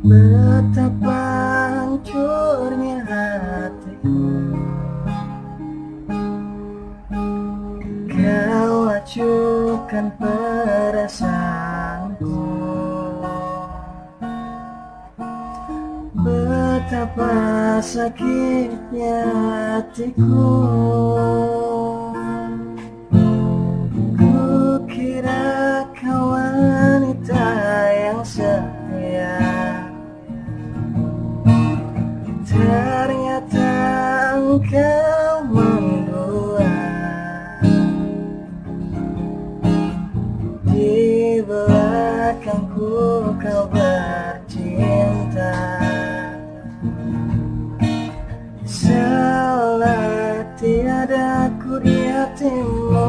Betapa hancurnya hatiku. Kau acukan perasaanku. Betapa sakitnya hatiku. Ternyata engkau mendua Di belakangku kau bercinta. Salah tiada ku di hatimu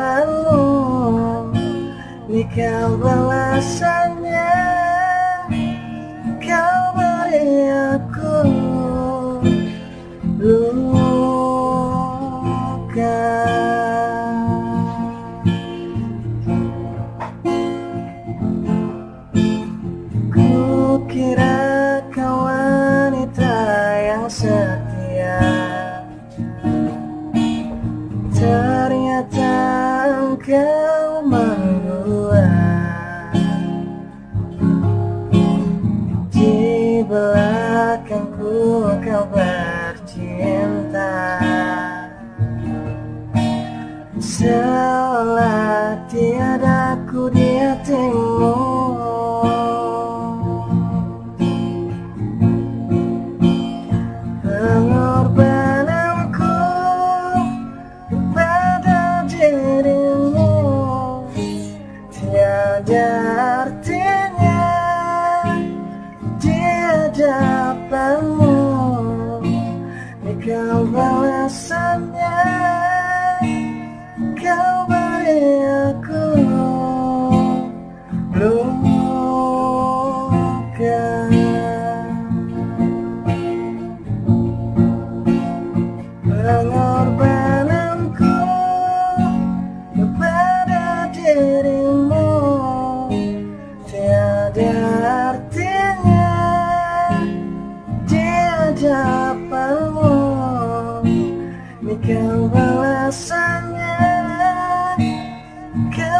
hadapanmu Jika balasannya kau beri aku luka engkau mendua Di belakangku kau bercinta. Seolah tiada ku di hadapanmu Jika balasannya. Kau